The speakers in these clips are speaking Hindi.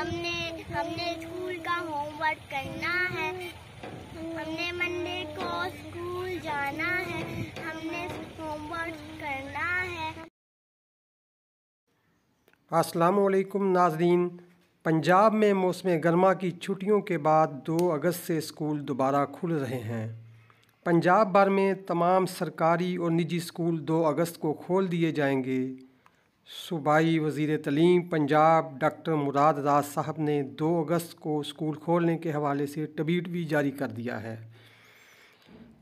हमने हमने स्कूल का होमवर्क करना है। हमने मंडे को स्कूल जाना है। हमने होमवर्क करना है। अस्सलाम वालेकुम नाजरीन। पंजाब में मौसम गर्मा की छुट्टियों के बाद 2 अगस्त से स्कूल दोबारा खुल रहे हैं। पंजाब भर में तमाम सरकारी और निजी स्कूल 2 अगस्त को खोल दिए जाएँगे। सूबाई वज़ी तलीम पंजाब डॉक्टर मुराद राज साहब ने 2 अगस्त को स्कूल खोलने के हवाले से ट्वीट भी जारी कर दिया है।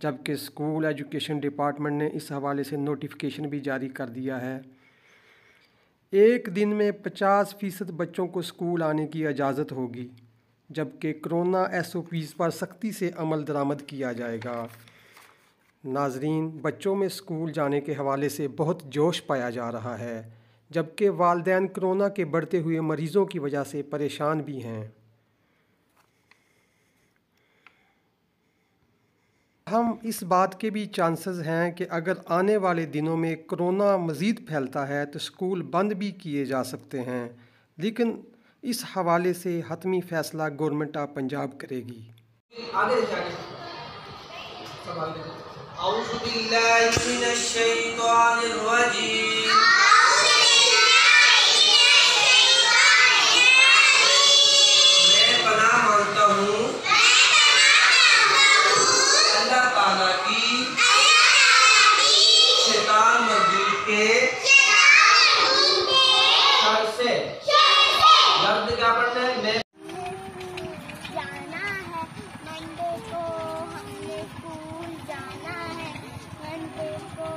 जबकि स्कूल एजुकेशन डिपार्टमेंट ने इस हवाले से नोटिफिकेशन भी जारी कर दिया है। एक दिन में 50 फ़ीसद बच्चों को स्कूल आने की इजाज़त होगी, जबकि कोरोना एस ओ पीज़ पर सख्ती से अमल दरामद किया जाएगा। नाजरीन, बच्चों में स्कूल जाने के हवाले से बहुत जोश पाया जा रहा है। जबकि वालदेन कोरोना के बढ़ते हुए मरीज़ों की वजह से परेशान भी हैं। हम इस बात के भी चांसेस हैं कि अगर आने वाले दिनों में कोरोना मज़ीद फैलता है तो स्कूल बंद भी किए जा सकते हैं लेकिन इस हवाले से हतमी फ़ैसला गवर्नमेंट ऑफ़ पंजाब करेगी। आगे की शैतान मस्जिद के शर से। शब्द क्या पढ़ते हैं? जाना है मंडे को हमने स्कूल जाना है। मंडे को